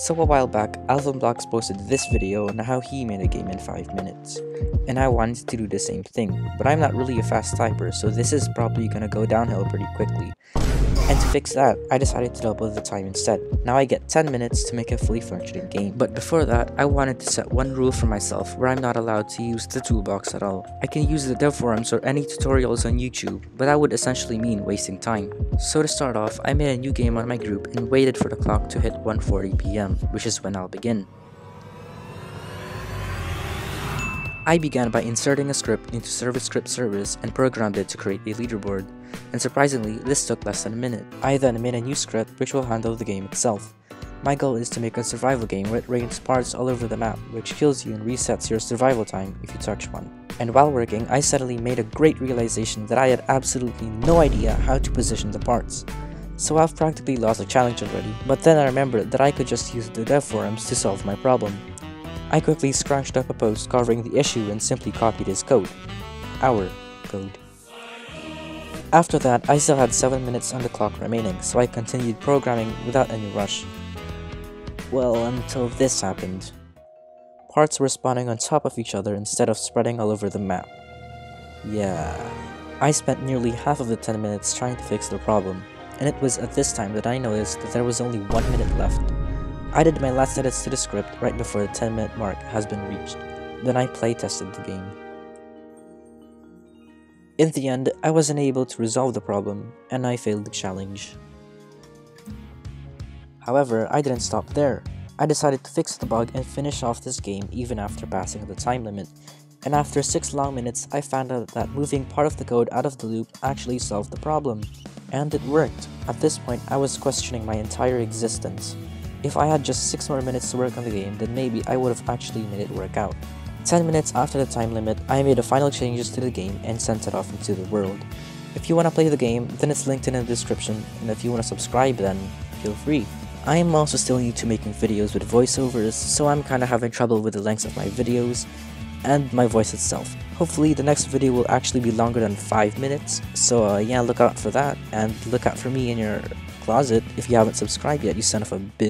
So a while back, AlvinBlox posted this video on how he made a game in 5 minutes. And I wanted to do the same thing, but I'm not really a fast typer, so this is probably gonna go downhill pretty quickly. And to fix that, I decided to double the time instead. Now I get 10 minutes to make a fully functioning game. But before that, I wanted to set one rule for myself where I'm not allowed to use the toolbox at all. I can use the dev forums or any tutorials on YouTube, but that would essentially mean wasting time. So to start off, I made a new game on my group and waited for the clock to hit 1.40pm, which is when I'll begin. I began by inserting a script into ServerScriptService and programmed it to create a leaderboard, and surprisingly, this took less than a minute. I then made a new script which will handle the game itself. My goal is to make a survival game where it rains parts all over the map, which kills you and resets your survival time if you touch one. And while working, I suddenly made a great realization that I had absolutely no idea how to position the parts. So I've practically lost the challenge already, but then I remembered that I could just use the dev forums to solve my problem. I quickly scratched up a post covering the issue and simply copied his code. Our code. After that, I still had 7 minutes on the clock remaining, so I continued programming without any rush. Well, until this happened. Parts were spawning on top of each other instead of spreading all over the map. Yeah. I spent nearly half of the 10 minutes trying to fix the problem, and it was at this time that I noticed that there was only 1 minute left. I did my last edits to the script right before the 10 minute mark has been reached. Then I play tested the game. In the end, I wasn't able to resolve the problem, and I failed the challenge. However, I didn't stop there. I decided to fix the bug and finish off this game even after passing the time limit. And after 6 long minutes, I found out that moving part of the code out of the loop actually solved the problem. And it worked. At this point, I was questioning my entire existence. If I had just 6 more minutes to work on the game, then maybe I would have actually made it work out. 10 minutes after the time limit, I made the final changes to the game and sent it off into the world. If you want to play the game, then it's linked in the description, and if you want to subscribe then, feel free. I am also still new to making videos with voiceovers, so I'm kinda having trouble with the length of my videos, and my voice itself. Hopefully the next video will actually be longer than 5 minutes, so uh, yeah, look out for that, and look out for me in your closet if you haven't subscribed yet, you son of a bitch.